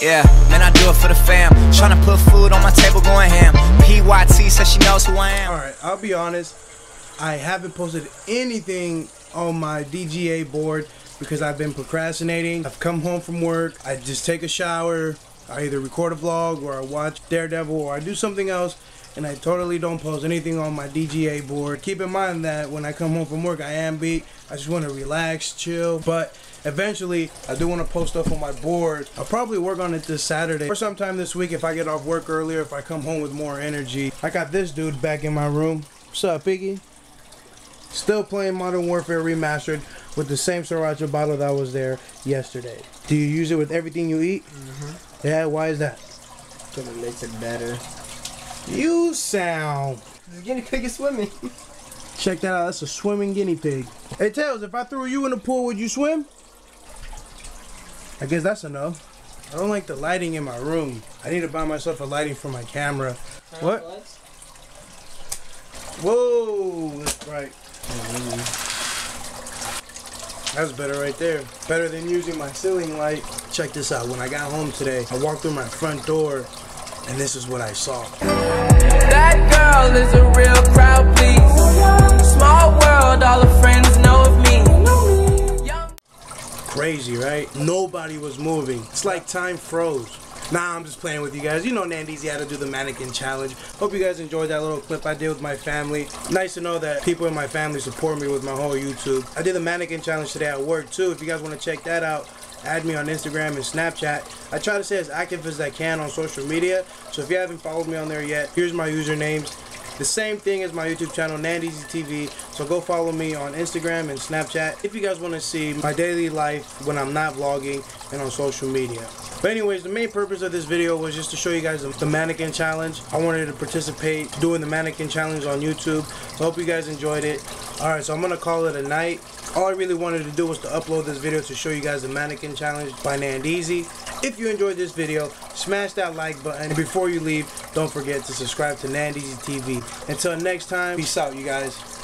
Yeah, man, I do it for the fam. Tryna put food on my table, going ham. PYT says she knows who I am. Alright, I'll be honest. I haven't posted anything on my DGA board because I've been procrastinating. I've come home from work, I just take a shower, I either record a vlog or I watch Daredevil or I do something else and I totally don't post anything on my DGA board. Keep in mind that when I come home from work, I am beat. I just want to relax, chill. But eventually, I do want to post stuff on my board. I'll probably work on it this Saturday or sometime this week if I get off work earlier, if I come home with more energy. I got this dude back in my room. What's up, Piggy? Still playing Modern Warfare Remastered with the same Sriracha bottle that was there yesterday. Do you use it with everything you eat? Mm-hmm. Yeah, why is that? Because it makes it better. You sound. The guinea pig is swimming. Check that out. That's a swimming guinea pig. Hey, Tails, if I threw you in the pool, would you swim? I guess that's enough. I don't like the lighting in my room. I need to buy myself a lighting for my camera. What? Whoa, that's bright. That's better right there. Better than using my ceiling light. Check this out. When I got home today, I walked through my front door and this is what I saw. That girl is a real crowd, please. Small world, all her friends know of me. Young- Crazy, right? Nobody was moving. It's like time froze. Nah, I'm just playing with you guys. You know Nandeezy had to do the mannequin challenge. Hope you guys enjoyed that little clip I did with my family. Nice to know that people in my family support me with my whole YouTube. I did the mannequin challenge today at work too. If you guys want to check that out, add me on Instagram and Snapchat. I try to stay as active as I can on social media. So if you haven't followed me on there yet, here's my usernames. The same thing as my YouTube channel, Nandeezy TV. So go follow me on Instagram and Snapchat if you guys want to see my daily life when I'm not vlogging and on social media. But anyways, the main purpose of this video was just to show you guys the, mannequin challenge. I wanted to participate doing the mannequin challenge on YouTube. So hope you guys enjoyed it. Alright, so I'm going to call it a night. All I really wanted to do was to upload this video to show you guys the mannequin challenge by Nandeezy. If you enjoyed this video, smash that like button. And before you leave, don't forget to subscribe to Nandeezy TV. Until next time, peace out, you guys.